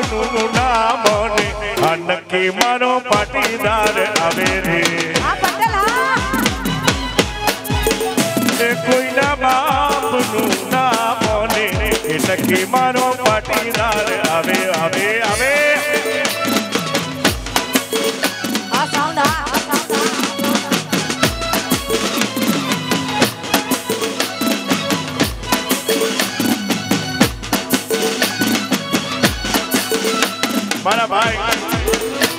બાપનું નામ આ નક્કી મારો પાટીદાર આવે રે. કોઈના બાપનું નામ ને એ નક્કી મારો પાટીદાર આવે આવે મારા ભાઈ,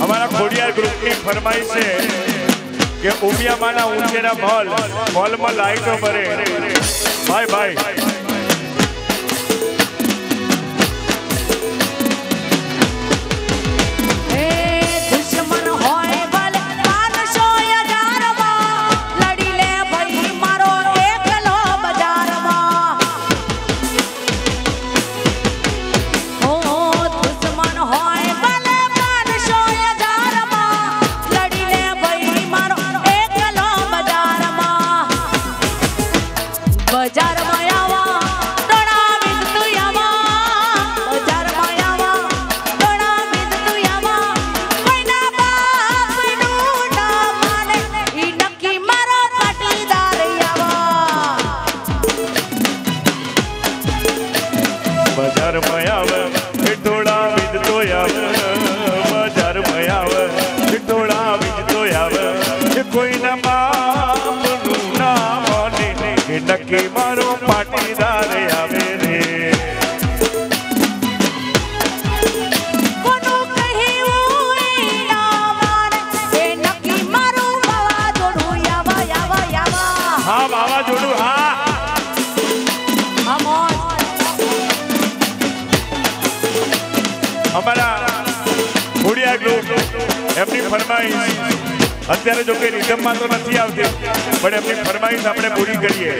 અમારા ખોડિયાર ગ્રુપની ફરમાઈશ છે કે ઉમિયામાના ઉંચેરા મોલ મોલમાં લાઈટો ભરે. ભાઈ ભાઈ બજારમાં આવે વિઠોળા વિજતો આવે બજારમાં આવે વિઠોળા વિજતો આવે કે કોઈના બાપનું નામ ને કે નક્કી મારો પાટીદાર આવે રે કોનું કહેવું ફરમાઈશ. અત્યારે જો કે રિધમમાં તો નથી આવતી પણ એમની ફરમાઈશ આપણે પૂરી કરીએ.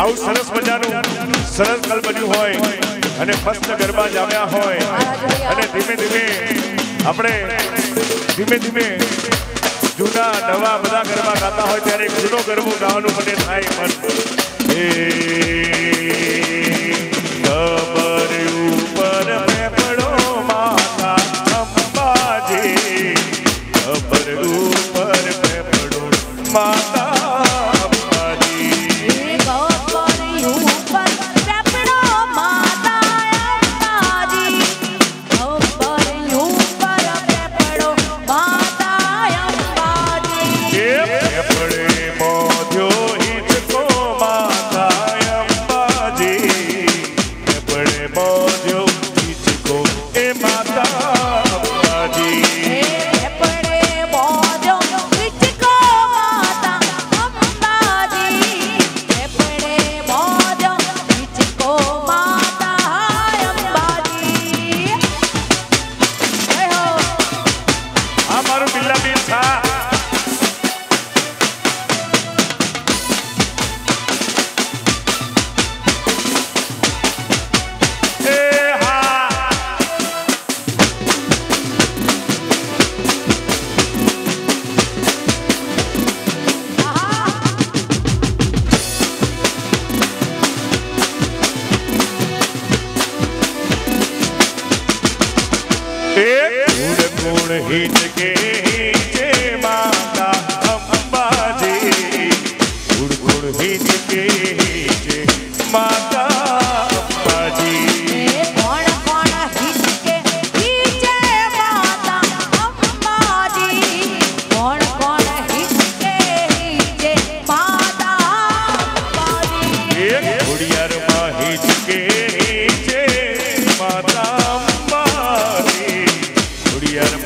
આવું સરસ મજાનું, સરસ કલ બન્યું હોય અને મસ્ત ગરબા જામ્યા હોય અને ધીમે ધીમે આપણે ધીમે ધીમે જૂના, નવા બધા ગરબા ગાતા હોય ત્યારે એક જૂનો ગરબો ગાવાનું મને થાય મન. એ इनके नीचे माता अम्बा जी गुड़ गुड़ इनके नीचे माता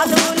Hallelujah.